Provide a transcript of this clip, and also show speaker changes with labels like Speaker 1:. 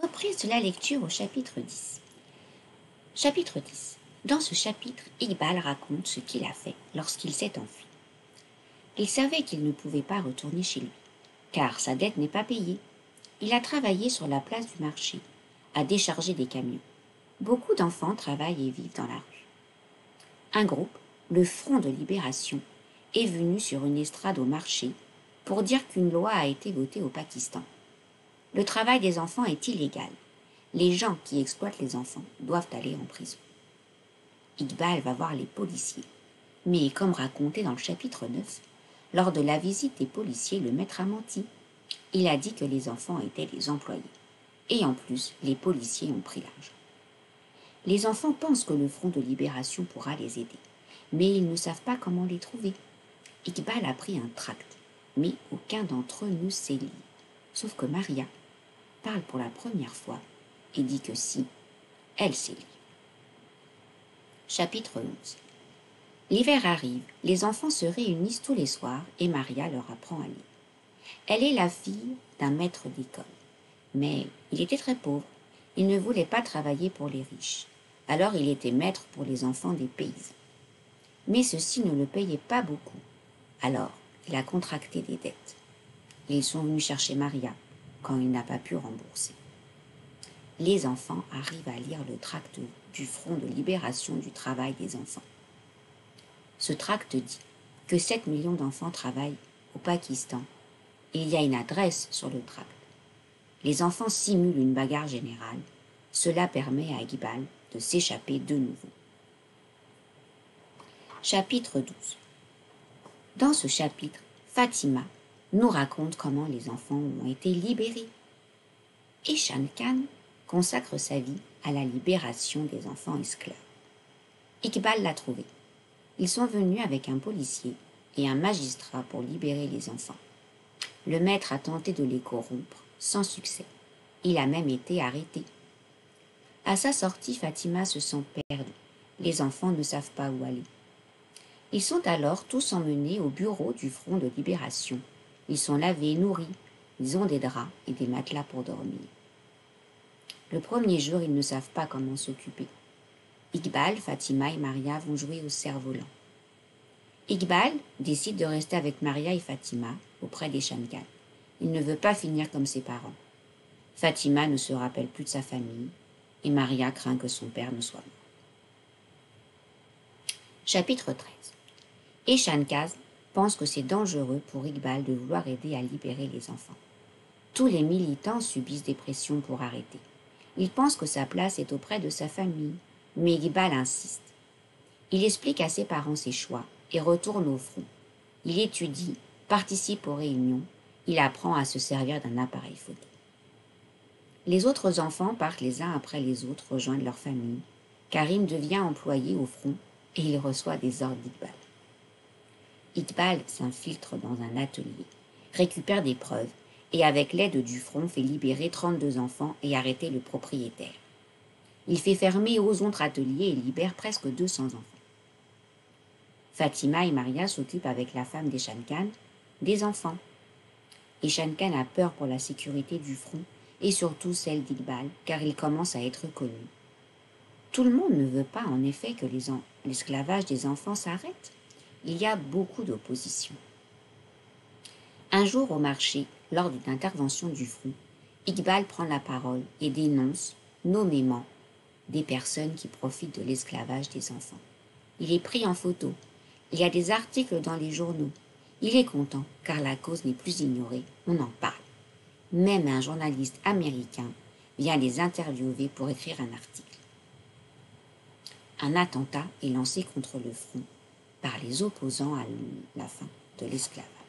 Speaker 1: Reprise de la lecture au chapitre 10. Chapitre 10. Dans ce chapitre, Iqbal raconte ce qu'il a fait lorsqu'il s'est enfui. Il savait qu'il ne pouvait pas retourner chez lui, car sa dette n'est pas payée. Il a travaillé sur la place du marché, à décharger des camions. Beaucoup d'enfants travaillent et vivent dans la rue. Un groupe, le Front de Libération, est venu sur une estrade au marché pour dire qu'une loi a été votée au Pakistan le travail des enfants est illégal. Les gens qui exploitent les enfants doivent aller en prison. Iqbal va voir les policiers. Mais comme raconté dans le chapitre 9, lors de la visite des policiers, le maître a menti. Il a dit que les enfants étaient des employés. Et en plus, les policiers ont pris l'argent. Les enfants pensent que le Front de libération pourra les aider, mais ils ne savent pas comment les trouver. Iqbal a pris un tract, mais aucun d'entre eux ne sait lire, sauf que Maria, parle pour la première fois et dit que si, elle sait lire. Chapitre 11 L'hiver arrive, les enfants se réunissent tous les soirs et Maria leur apprend à lire. Elle est la fille d'un maître d'école, mais il était très pauvre. Il ne voulait pas travailler pour les riches. Alors il était maître pour les enfants des paysans. Mais ceux-ci ne le payaient pas beaucoup. Alors il a contracté des dettes. Ils sont venus chercher Maria quand il n'a pas pu rembourser. Les enfants arrivent à lire le tract du Front de libération du travail des enfants. Ce tract dit que 7 millions d'enfants travaillent au Pakistan et il y a une adresse sur le tract. Les enfants simulent une bagarre générale. Cela permet à Iqbal de s'échapper de nouveau. Chapitre 12 Dans ce chapitre, Fatima nous raconte comment les enfants ont été libérés. Et Shan Khan consacre sa vie à la libération des enfants esclaves. Iqbal l'a trouvé. Ils sont venus avec un policier et un magistrat pour libérer les enfants. Le maître a tenté de les corrompre, sans succès. Il a même été arrêté. À sa sortie, Fatima se sent perdue. Les enfants ne savent pas où aller. Ils sont alors tous emmenés au bureau du Front de Libération ils sont lavés, nourris. Ils ont des draps et des matelas pour dormir. Le premier jour, ils ne savent pas comment s'occuper. Iqbal, Fatima et Maria vont jouer au cerf-volant. Iqbal décide de rester avec Maria et Fatima auprès des Shamkal. Il ne veut pas finir comme ses parents. Fatima ne se rappelle plus de sa famille et Maria craint que son père ne soit mort. Chapitre 13 Et pense que c'est dangereux pour Iqbal de vouloir aider à libérer les enfants. Tous les militants subissent des pressions pour arrêter. Il pense que sa place est auprès de sa famille, mais Iqbal insiste. Il explique à ses parents ses choix et retourne au front. Il étudie, participe aux réunions, il apprend à se servir d'un appareil photo. Les autres enfants partent les uns après les autres rejoindre leur famille. Karim devient employé au front et il reçoit des ordres d'Iqbal. Iqbal s'infiltre dans un atelier, récupère des preuves et avec l'aide du front fait libérer 32 enfants et arrêter le propriétaire. Il fait fermer aux autres ateliers et libère presque 200 enfants. Fatima et Maria s'occupent avec la femme des Shankan des enfants. Et Shankan a peur pour la sécurité du front et surtout celle d'Iqbal car il commence à être connu. Tout le monde ne veut pas en effet que l'esclavage des enfants s'arrête il y a beaucoup d'opposition. Un jour au marché, lors d'une intervention du front, Iqbal prend la parole et dénonce nommément des personnes qui profitent de l'esclavage des enfants. Il est pris en photo. Il y a des articles dans les journaux. Il est content car la cause n'est plus ignorée. On en parle. Même un journaliste américain vient les interviewer pour écrire un article. Un attentat est lancé contre le front par les opposants à la fin de l'esclavage.